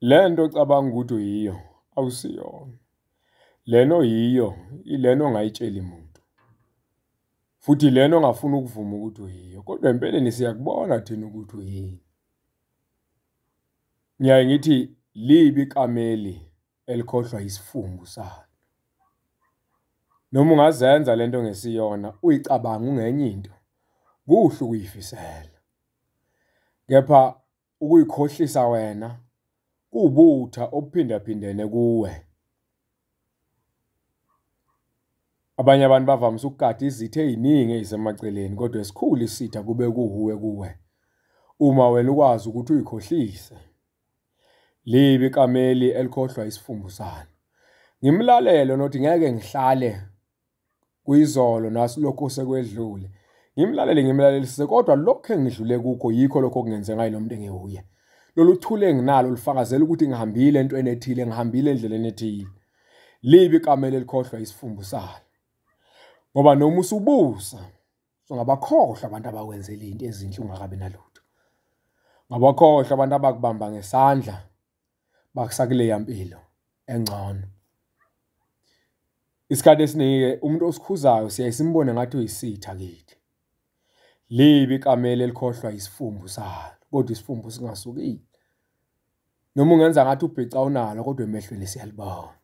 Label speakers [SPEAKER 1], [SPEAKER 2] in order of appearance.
[SPEAKER 1] Le nto ocabanga ukuthi uyiyo awusiyona. Lena oyiyo ilena ongayitsheli muntu. Futhi lena ongafuni ukuvuma ukuthi uyiyo kodwa empeleni siyakubona thina ukuthi uyini. Ngiyaye ngithi libi ikameli elikhohlwa isifumbu salo. Noma ungazenza lento ngesiyona uyicabanga ungenye into kuhle ukuyifisela. Kepha ukuyikhohlisa wena kuwubutha obuphindaphindene kuwe. Abanye abantu bavamise ukugada izitha eziningi ezisemaceleni kodwa esikhulu isitha kube kuwuwe kuwe. Uma wena ukwazi ukuthi uyikhohlise. Libi ikameli elikhohlwa isifumbu salo. Ngimlalele nothi ngeke ngihlale kuyizolo nasi lokho sekwedlule. Ngimlalele ngimlalelisise kodwa lokho engidlule kukho yikho lokho okungenze ngaye lo muntu engiwuye. Lolu thule enginalo lifakazela ukuthi ngihambile entweni ethile, ngihambile endleleni ethile. Libi ikamela elikhohlwa isifumbu salo. Ngoba noma usubusa ungabakhohlwa abantu abakwenzela izinto ezinhle ungakabi nalutho. Ungabakhohlwa abantu abakubamba ngesandla bakusa kuleya mpilo engcono. Isikhathi esiningi umuntu osikhuzayo siyaye simbone ngathi uyisitha kithi. Libi ikamela elikhohlwa isifumbu salo kodwa isifumbu singasukile. Noma ungenza ngathi ubhica awunalo kodwa emehlweni siyalibona.